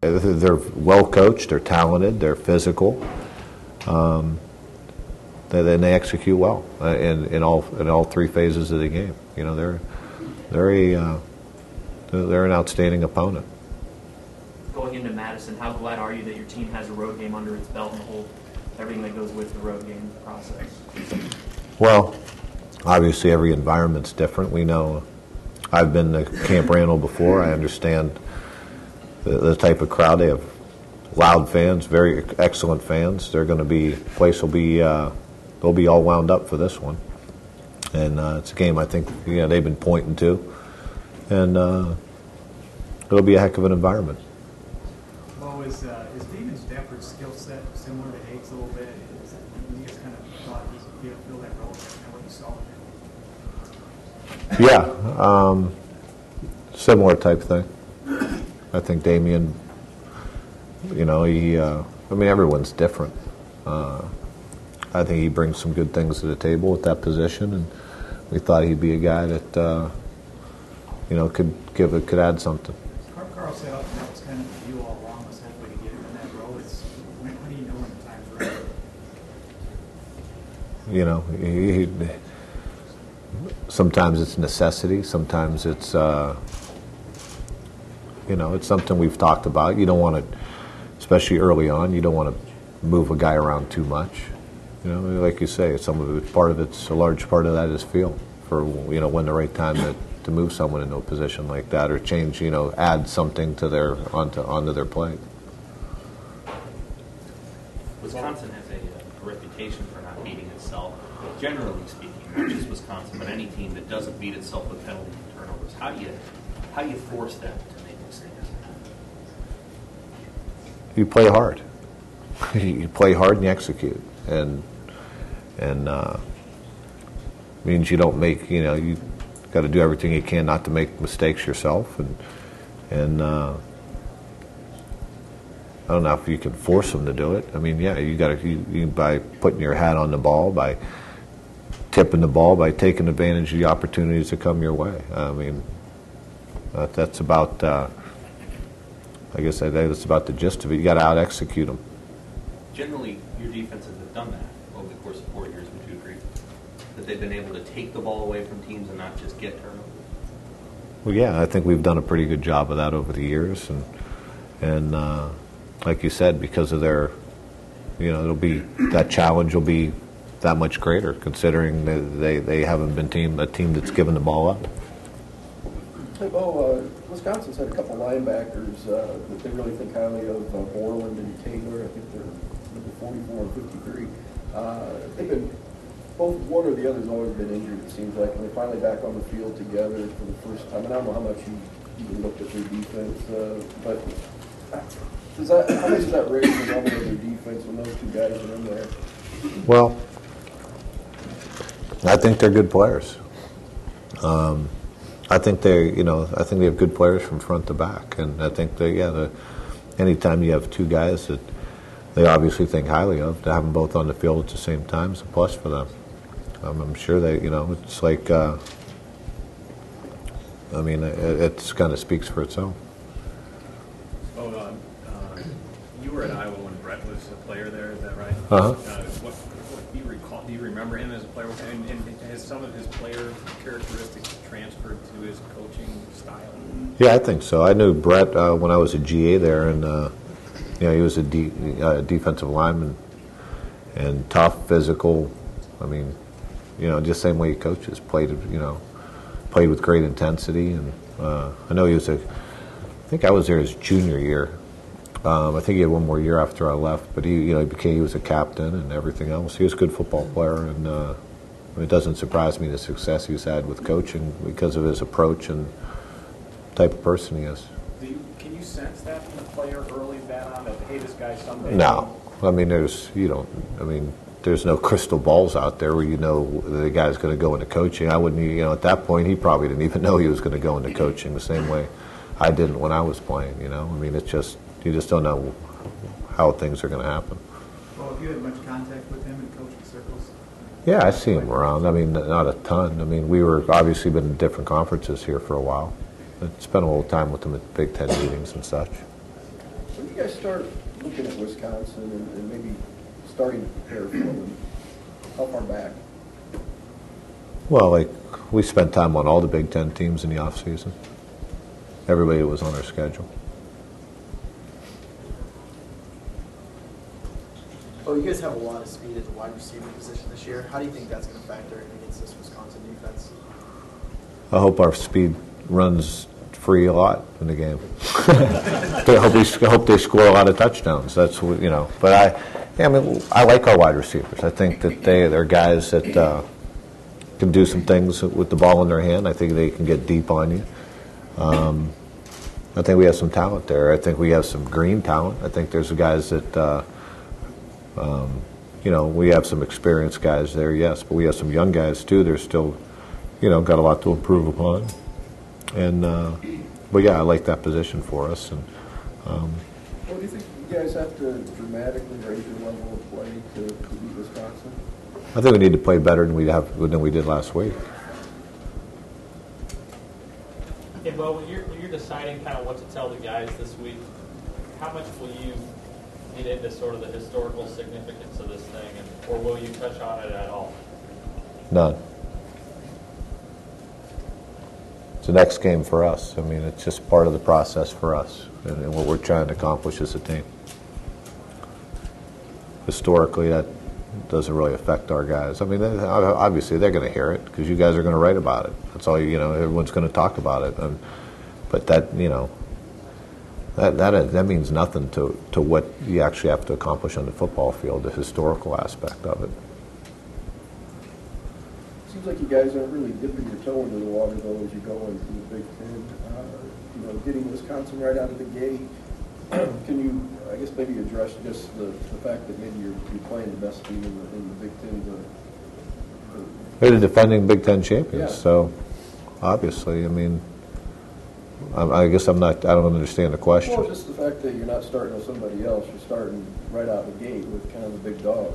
They're well coached, they're talented, they're physical. Um, they, then they execute well uh, in, in all in all three phases of the game. You know, they're they're a uh, they're an outstanding opponent. Going into Madison, how glad are you that your team has a road game under its belt and the whole everything that goes with the road game process? Well, obviously every environment's different. We know I've been to Camp Randall before. I understand the, the type of crowd they have. Loud fans, very excellent fans. They're going to be place will be uh, they'll be all wound up for this one, and uh, it's a game I think you know they've been pointing to, and uh, it'll be a heck of an environment. Well, is uh, is Daimion Stafford's skill set similar to Hake's a little bit? Is it, you kind of thought fill that role, and what you saw with him? Yeah, um, similar type thing. I think Daimion, you know, he, uh, I mean, everyone's different. Uh, I think he brings some good things to the table at that position, and we thought he'd be a guy that, uh, you know, could give it, could add something. Carl, that was kind of the view all along was to get him in that role. It's when, when do you know when the time's right? You know, he, he, sometimes it's necessity, sometimes it's, uh, you know, it's something we've talked about. You don't want to, especially early on, you don't want to move a guy around too much. You know, like you say, some of it, part of it's a large part of that is feel for you know when the right time to, to move someone into a position like that or change, you know, add something to their onto onto their plate. Wisconsin has a, a reputation for not beating itself, generally speaking, not just Wisconsin, but any team that doesn't beat itself with penalties and turnovers. How do you how do you force that to make mistakes? You play hard. you play hard and you execute, and and uh, means you don't make you know you got to do everything you can not to make mistakes yourself, and and uh, I don't know if you can force them to do it. I mean, yeah, you got to you, you, by putting your hat on the ball, by tipping the ball, by taking advantage of the opportunities that come your way. I mean, that, that's about. I guess that's about the gist of it. You got to out execute them. Generally, your defenses have done that over the course of four years. Would you agree that they've been able to take the ball away from teams and not just get turnovers? Well, yeah, I think we've done a pretty good job of that over the years, and and uh, like you said, because of their, you know, it'll be that challenge will be that much greater considering that they they haven't been team a team that's given the ball up. Hey, Bo, uh, Wisconsin's had a couple linebackers uh, that they really think highly of, uh, Borland and Taylor. I think they're number 44 and 53. Uh, they've been, both one or the other's always been injured, it seems like, and they're finally back on the field together for the first time. And I don't know how much you even looked at their defense, uh, but does that, how much does that raise the level of their defense when those two guys are in there? Well, I think they're good players. Um, I think they, you know, I think they have good players from front to back, and I think they, yeah, the, anytime you have two guys that they obviously think highly of, to have them both on the field at the same time is a plus for them. Um, I'm sure they, you know, it's like, uh, I mean, it, it kind of speaks for itself. Oh, uh, uh, you were at Iowa when Bret was a player there, is that right? Uh-huh. Do you remember him as a player? And, and has some of his player characteristics transferred to his coaching style? Yeah, I think so. I knew Bret uh, when I was a GA there, and uh, you know, he was a uh, defensive lineman and tough, physical. I mean, you know, just same way he coaches. Played, you know, played with great intensity, and uh, I know he was a. I think I was there his junior year. Um, I think he had one more year after I left, but he, you know, he became he was a captain and everything else. He was a good football player, and uh, it doesn't surprise me the success he's had with coaching because of his approach and type of person he is. Do you, can you sense that from the player early then on that, hey, this guy someday? No, I mean, there's you don't. I mean, there's no crystal balls out there where you know the guy's going to go into coaching. I wouldn't, you know, at that point he probably didn't even know he was going to go into coaching the same way I didn't when I was playing. You know, I mean, it's just you just don't know how things are going to happen. Well, have you had much contact with him in coaching circles? Yeah, I see him around. I mean, not a ton. I mean, we were obviously been in different conferences here for a while. I spent a little time with him at Big Ten meetings and such. When you guys start looking at Wisconsin and, and maybe starting to prepare for them? How far back? Well, like, we spent time on all the Big Ten teams in the offseason. Everybody was on our schedule. Well, you guys have a lot of speed at the wide receiver position this year. How do you think that's going to factor in against this Wisconsin defense? I hope our speed runs free a lot in the game. I hope, hope they score a lot of touchdowns. That's what, you know. But I, yeah, I mean, I like our wide receivers. I think that they they're guys that uh, can do some things with the ball in their hand. I think they can get deep on you. Um, I think we have some talent there. I think we have some green talent. I think there's guys that. Uh, um, you know, we have some experienced guys there, yes, but we have some young guys too. They're still, you know, got a lot to improve upon. And, uh, but yeah, I like that position for us. And um, Well, do you think you guys have to dramatically raise your level of play to, to beat Wisconsin? I think we need to play better than we have than we did last week. Hey, Bo, when you're, when you're deciding kind of what to tell the guys this week, how much will you get into sort of the historical significance of this thing, and, or will you touch on it at all? None. It's the next game for us. I mean, it's just part of the process for us and, and what we're trying to accomplish as a team. Historically, that doesn't really affect our guys. I mean, they- obviously they're going to hear it because you guys are going to write about it. That's all. You know, everyone's going to talk about it. And, but that, you know, that that that means nothing to to what you actually have to accomplish on the football field, the historical aspect of it. Seems like you guys aren't really dipping your toe into the water though as you go into the Big Ten. Uh, you know, getting Wisconsin right out of the gate. Can you, I guess, maybe address just the, the fact that maybe you're, you're playing the best team in the, in the Big Ten? To, to, They're the defending Big Ten champions, Yeah. so obviously, I mean, I, I guess I'm not. I don't understand the question. well, just the fact that you're not starting with somebody else. You're starting right out the gate with kind of the big dog.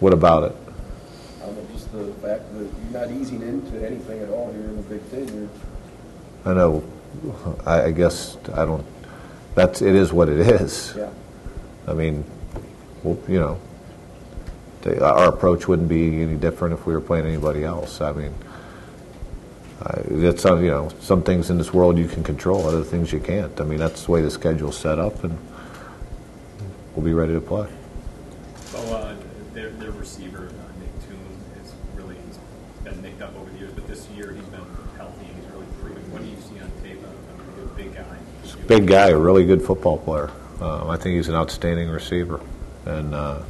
What about it? I mean, just the fact that you're not easing into anything at all here in the Big Ten. You're, I know. I, I guess I don't. That's it. Is what it is. yeah. I mean, well, you know, our approach wouldn't be any different if we were playing anybody else. I mean, I, it's uh, you know some things in this world you can control, other things you can't. I mean, that's the way the schedule's set up, and we'll be ready to play. So, uh, their, their receiver, uh, Nick Toon, is really, he's been nicked up over the years, but this year he's been healthy and he's really proven. What do you see on tape him? A big guy. Big guy, a really good football player. Um, I think he's an outstanding receiver, and uh,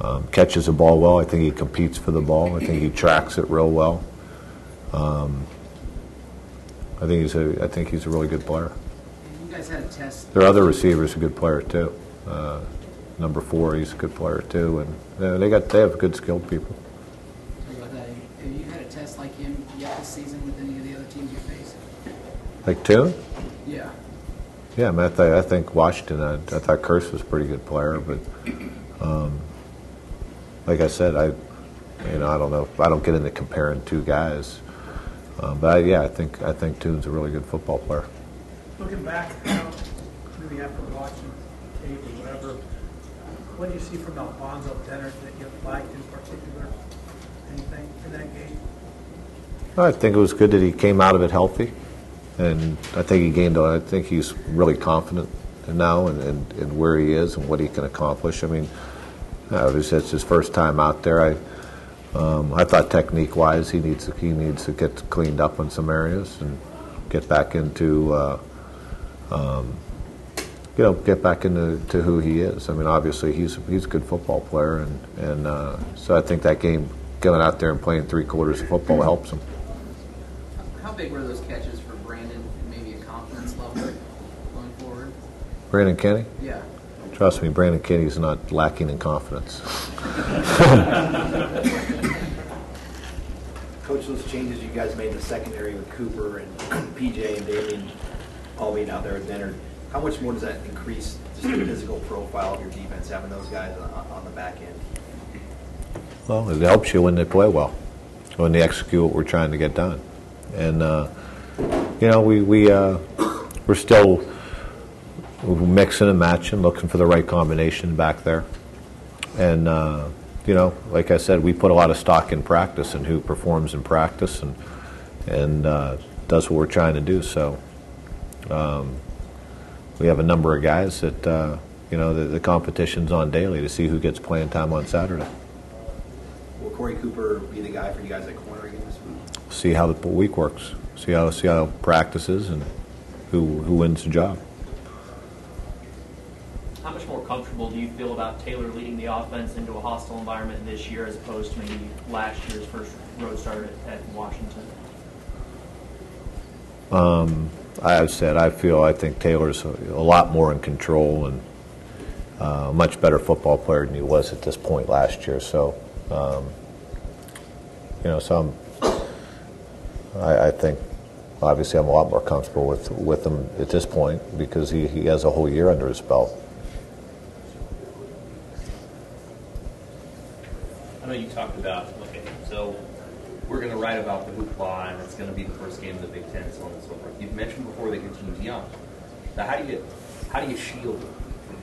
um, catches the ball well. I think he competes for the ball. I think he tracks it real well. Um, I think he's a. I think he's a really good player. You guys had a test. There are other receivers are good player too. Uh, number four, he's a good player too, and uh, they got they have good skilled people. Talk about that. Have you had a test like him yet this season with any of the other teams you face? Like Toon? Yeah. Yeah, I, mean, I, th- I think Washington. I, I thought Kearse was a pretty good player, but um, like I said, I you know I don't know. I don't get into comparing two guys, um, but I, yeah, I think I think Toon's a really good football player. Looking back, know, maybe after watching tape or whatever, what do you see from Alfonzo Dennard that you liked in particular? Anything in that game? I think it was good that he came out of it healthy, and I think he gained. I think he's really confident now and, and, and where he is and what he can accomplish. I mean, obviously it's his first time out there. I um, I thought technique wise he needs to, he needs to get cleaned up in some areas and get back into. Uh, um, you know, get back into to who he is. I mean, obviously he's he's a good football player, and and uh, so I think that game, going out there and playing three quarters of football helps him. How big were those catches for Brandon and maybe a confidence level going forward? Brandon Kinnie, Yeah. trust me, Brandon Kinnie's not lacking in confidence. Coach, those changes you guys made in the secondary with Cooper and PJ and Daimion all being out there with Leonard, how much more does that increase just the physical profile of your defense, having those guys on, on the back end? Well, it helps you when they play well, when they execute what we're trying to get done. And, uh, you know, we, we, uh, we're still mixing and matching, looking for the right combination back there. And, uh, you know, like I said, we put a lot of stock in practice and who performs in practice and, and uh, does what we're trying to do. So um, we have a number of guys that, uh, you know, the, the competition's on daily to see who gets playing time on Saturday. Will Corey Cooper be the guy for you guys at corner again this week? See how the week works. See how see how practices and who who wins the job. Comfortable do you feel about Taylor leading the offense into a hostile environment this year as opposed to maybe last year's first road start at, at Washington? I've said I feel I think Taylor's a, lot more in control and uh, a much better football player than he was at this point last year. So, um, you know, so I, I think obviously I'm a lot more comfortable with with him at this point because he, he has a whole year under his belt. I know you talked about, okay, so we're going to write about the hoopla, and it's going to be the first game of the Big Ten, so on and so forth. You've mentioned before that your team's young. Now, how do you how do you shield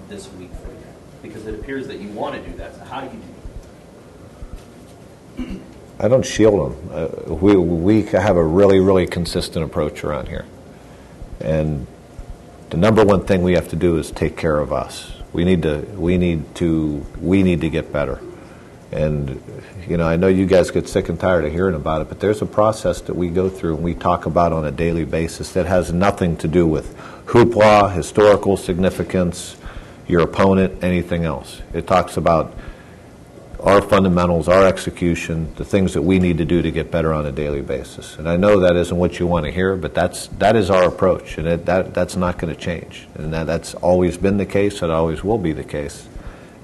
this week for you? Because it appears that you want to do that. So how do you do that? I don't shield them. Uh, we we have a really really consistent approach around here, and the number one thing we have to do is take care of us. We need to we need to we need to get better. And you know, I know you guys get sick and tired of hearing about it, but there's a process that we go through and we talk about on a daily basis that has nothing to do with hoopla, historical significance, your opponent, anything else. It talks about our fundamentals, our execution, the things that we need to do to get better on a daily basis. And I know that isn't what you want to hear, but that's that is our approach, and it, that that's not going to change. And that, that's always been the case. That always will be the case.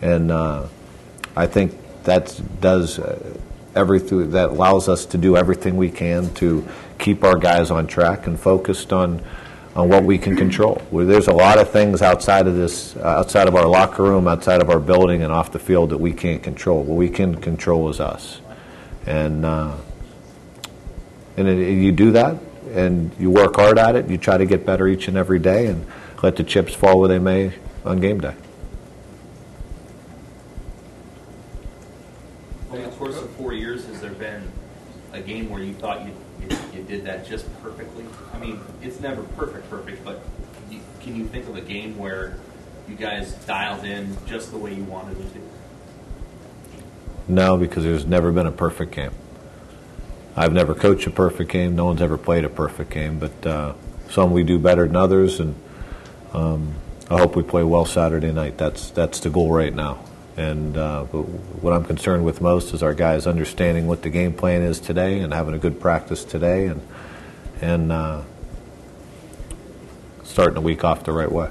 And uh, I think that does uh, everything that allows us to do everything we can to keep our guys on track and focused on on what we can control. There's a lot of things outside of this, uh, outside of our locker room, outside of our building, and off the field that we can't control. What we can control is us, and uh, and it, you do that, and you work hard at it. You try to get better each and every day, and let the chips fall where they may on game day. Over the course of four years, has there been game where you thought you, you, you did that just perfectly? I mean, it's never perfect, perfect, but you, can you think of a game where you guys dialed in just the way you wanted it to? No, because there's never been a perfect game. I've never coached a perfect game. No one's ever played a perfect game, but uh, some we do better than others, and um, I hope we play well Saturday night. That's that's the goal right now. And uh, what I'm concerned with most is our guys understanding what the game plan is today and having a good practice today, and and uh, starting the week off the right way.